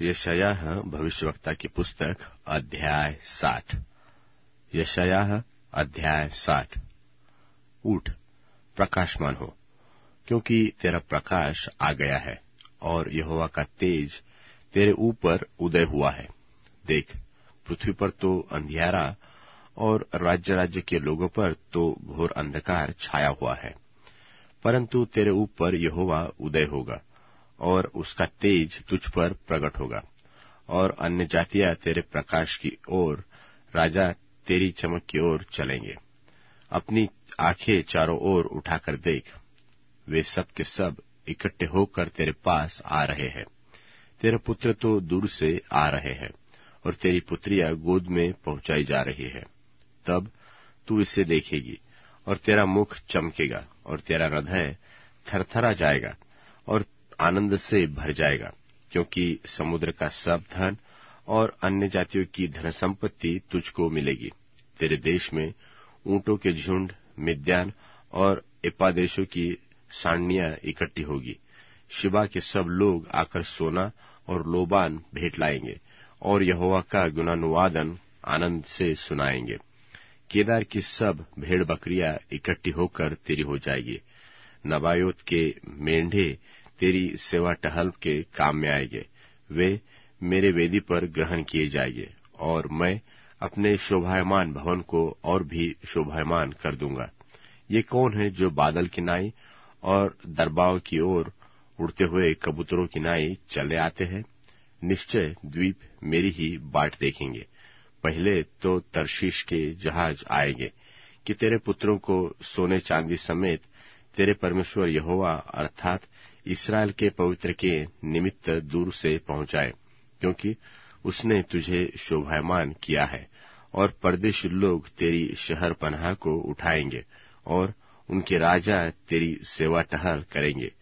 यशया भविष्यवक्ता की पुस्तक अध्याय साठ। यशया अध्याय साठ। उठ प्रकाशमान हो, क्योंकि तेरा प्रकाश आ गया है और यहोवा का तेज तेरे ऊपर उदय हुआ है। देख, पृथ्वी पर तो अंधियारा और राज्य राज्य के लोगों पर तो घोर अंधकार छाया हुआ है, परंतु तेरे ऊपर यहोवा उदय होगा। और उसका तेज तुझ पर प्रकट होगा। और अन्य जातियाँ तेरे प्रकाश की ओर, राजा तेरी चमक की ओर चलेंगे। अपनी आँखें चारों ओर उठाकर देख, वे सब के सब इकट्ठे होकर तेरे पास आ रहे हैं। तेरे पुत्र तो दूर से आ रहे हैं, और तेरी पुत्रिया गोद में पहुंचाई जा रही है। तब तू इसे देखेगी, और तेरा मुख चमकेगा, और तेरा हृदय थरथरा जाएगा, और आनंद से भर जाएगा, क्योंकि समुद्र का सब धन और अन्य जातियों की धन संपत्ति तुझको मिलेगी। तेरे देश में ऊंटों के झुंड, मिद्यान और इपादेशों की साणनियाँ इकट्ठी होगी। शिवा के सब लोग आकर सोना और लोबान भेंट लाएँगे और यहोवा का गुणानुवादन आनंद से सुनाएँगे। केदार की सब भेड़ बकरियाँ इकट्ठी होकर तेरी हो जाएगी। नबायोत के मेंढे तेरी सेवा टहल के काम में आएँगे। वे मेरे वेदी पर ग्रहण किए जाएँगे और मैं अपने शोभायमान भवन को और भी शोभायमान कर दूँगा। ये कौन है जो बादल की नाई और दरबाव की ओर उड़ते हुए कबूतरों की नाई चले आते हैं? निश्चय द्वीप मेरी ही बाट देखेंगे। पहले तो तरशीश के जहाज़ आएँगे कि तेरे पुत्रों को सोने चांदी समेत तेरे परमेश्वर यहोवा अर्थात इसराइल के पवित्र के निमित्त दूर से पहुँचाए, क्योंकि उसने तुझे शोभायमान किया है, और परदेशी लोग तेरी शहर पनाह को उठाएँगे, और उनके राजा तेरी सेवा टहल करेंगे।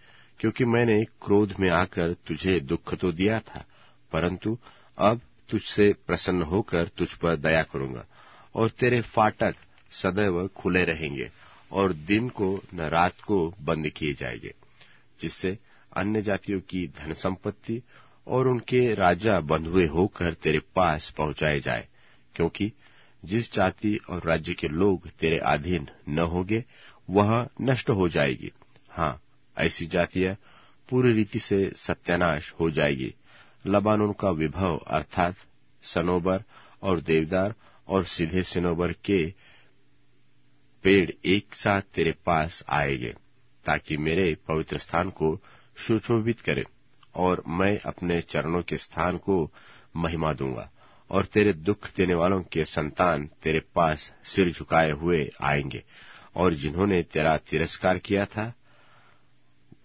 क्योंकि मैंने क्रोध में आकर तुझे दुख तो दिया था, परंतु अब तुझसे प्रसन्न होकर तुझ पर दया करूँगा, और तेरे फाटक सदैव खुले रहेंगे, और दिन को न रात को बंद किए जाएँगे। जिससे अन्य जातियों की धन संपत्ति और उनके राजा बंधुए होकर तेरे पास पहुँचाए जाए, क्योंकि जिस जाति और राज्य के लोग तेरे अधीन न होंगे, वह नष्ट हो जाएगी। हाँ ऐसी जातियाँ पूरी रीति से सत्यानाश हो जाएगी। लबानों का विभव अर्थात सनोबर और देवदार और सीधे सिनोबर के पेड़ एक साथ तेरे पास आएँगे। ताकि मेरे पवित्र स्थान को सुशोभित करे और मैं अपने चरणों के स्थान को महिमा दूँगा और तेरे दुख देने वालों के संतान तेरे पास सिर झुकाए हुए आएँगे और जिन्होंने तेरा तिरस्कार किया था,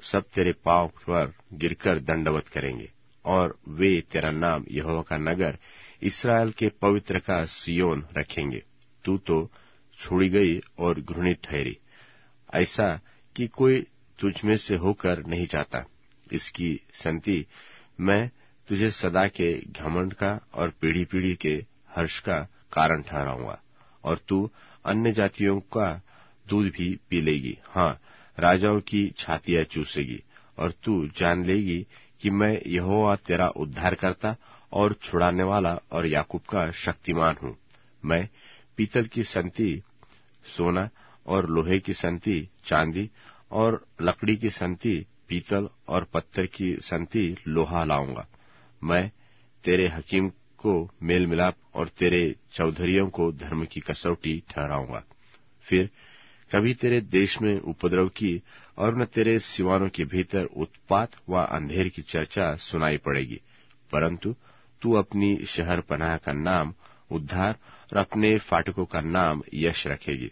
सब तेरे पाँव पर गिरकर दंडवत करेंगे और वे तेरा नाम यहोवा का नगर इसराइल के पवित्र का सियोन रखेंगे। तू तो छोड़ी गई और घृणित ठहरी। ऐसा कि कोई तुझमें से होकर नहीं जाता। इसकी संति मैं तुझे सदा के घमंड का और पीढ़ी पीढ़ी के हर्ष का कारण ठहराऊँगा, और तू अन्य जातियों का दूध भी पी लेगी। हाँ राजाओं की छातियाँ चूसेगी, और तू जान लेगी कि मैं यहोवा तेरा उद्धार करता और छुड़ाने वाला और याकूब का शक्तिमान हूँ। मैं पीतल की संति, सोना और लोहे की संति चांदी और लकड़ी की संति पीतल और पत्थर की संति लोहा लाऊँगा। मैं तेरे हकीम को मेल मिलाप और तेरे चौधरियों को धर्म की कसौटी ठहराऊँगा। फिर कभी तेरे देश में उपद्रव की और न तेरे सिवानों के भीतर उत्पात व अंधेर की चर्चा सुनाई पड़ेगी। परंतु तू अपनी शहर पनाह का नाम उद्धार और अपने फाटकों का नाम यश रखेगी।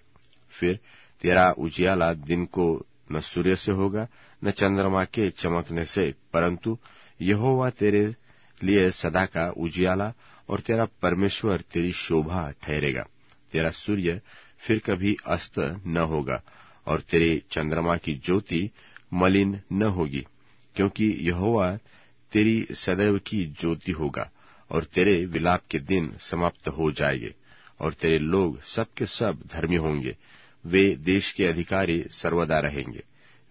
फिर तेरा उजियाला दिन को न सूर्य से होगा, न चंद्रमा के चमकने से। परंतु यहोवा तेरे लिए सदा का उजियाला और तेरा परमेश्वर तेरी शोभा ठहरेगा। तेरा सूर्य फिर कभी अस्त न होगा और तेरे चंद्रमा की ज्योति मलिन न होगी, क्योंकि यहोवा तेरी सदैव की ज्योति होगा और तेरे विलाप के दिन समाप्त हो जाएँगे और तेरे लोग सबके सब धर्मी होंगे। वे देश के अधिकारी सर्वदा रहेंगे।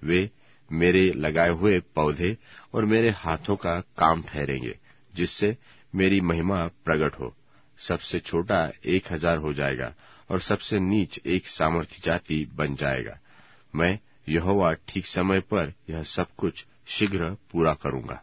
वे मेरे लगाए हुए पौधे और मेरे हाथों का काम ठहरेंगे, जिससे मेरी महिमा प्रकट हो। सबसे छोटा एक हज़ार हो जाएगा और सबसे नीच एक सामर्थ्य जाति बन जाएगा। मैं यहोवा ठीक समय पर यह सब कुछ शीघ्र पूरा करूँगा।